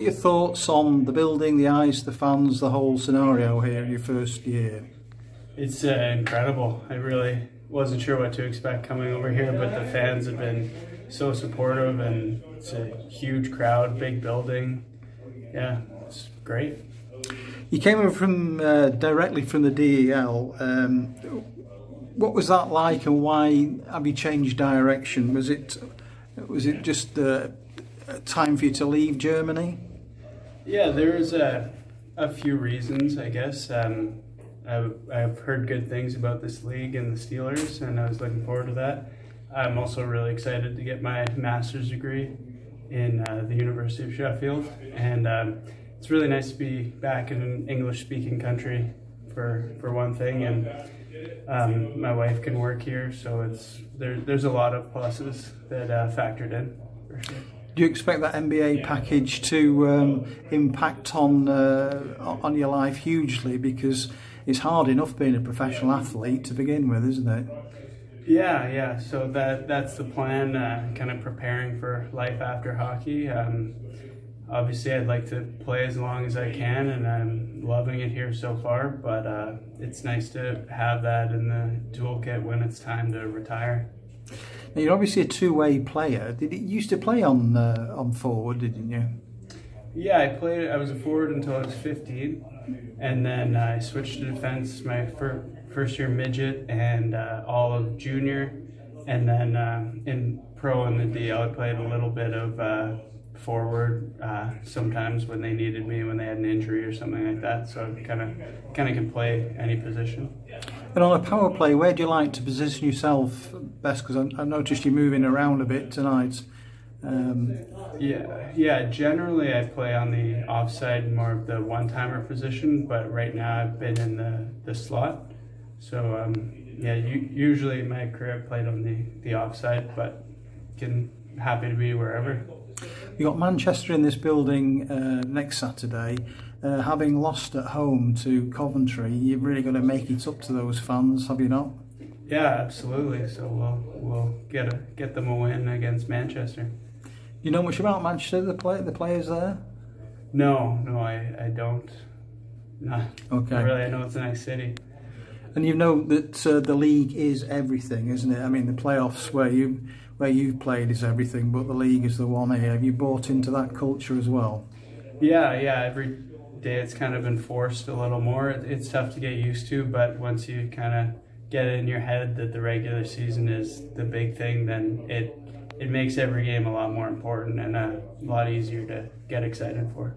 Your thoughts on the building, the ice, the fans, the whole scenario here in your first year? It's uh, incredible. I really wasn't sure what to expect coming over here, but the fans have been so supportive, and it's a huge crowd, big building. Yeah, it's great. You came over from uh, directly from the DEL. Um, what was that like, and why have you changed direction? Was it was it just uh, time for you to leave Germany? Yeah, there's a a few reasons, I guess. Um, I've, I've heard good things about this league and the Steelers, and I was looking forward to that. I'm also really excited to get my master's degree in uh, the University of Sheffield, and um, it's really nice to be back in an English-speaking country for for one thing, and um, my wife can work here, so it's there, there's a lot of pluses that uh, factored in for sure. Do you expect that MBA package to um, impact on uh, on your life hugely? Because it's hard enough being a professional athlete to begin with, isn't it? Yeah, yeah. So that that's the plan. Uh, kind of preparing for life after hockey. Um, obviously, I'd like to play as long as I can, and I'm loving it here so far. But uh, it's nice to have that in the toolkit when it's time to retire. Now, you're obviously a two-way player. Did you used to play on uh, on forward, didn't you? Yeah, I played. I was a forward until I was 15, and then I switched to defense my fir- first year midget and uh, all of junior, and then uh, in pro in the DEL, I played a little bit of uh, forward uh, sometimes when they needed me when they had an injury or something like that. So kind of kind of can play any position. And on a power play, where do you like to position yourself best? Because I, I noticed you moving around a bit tonight. Um, yeah, yeah. Generally, I play on the offside, more of the one-timer position. But right now, I've been in the, the slot. So um, yeah, you, usually in my career, I've played on the the offside, but can happy to be wherever. You got Manchester in this building uh, next Saturday. Uh, having lost at home to Coventry, you've really got to make it up to those fans, have you not? Yeah, absolutely. So we'll we'll get a get them a win against Manchester. You know much about Manchester, the play, the players there? No, no, I, I don't. Not, Okay. not really. I know it's a nice city. And you know that uh, the league is everything, isn't it? I mean, the playoffs where you where you've played is everything, but the league is the one here. Have you bought into that culture as well? Yeah, yeah. Every day it's kind of enforced a little more. It's tough to get used to, but once you kind of get it in your head that the regular season is the big thing, then it it makes every game a lot more important and a lot easier to get excited for.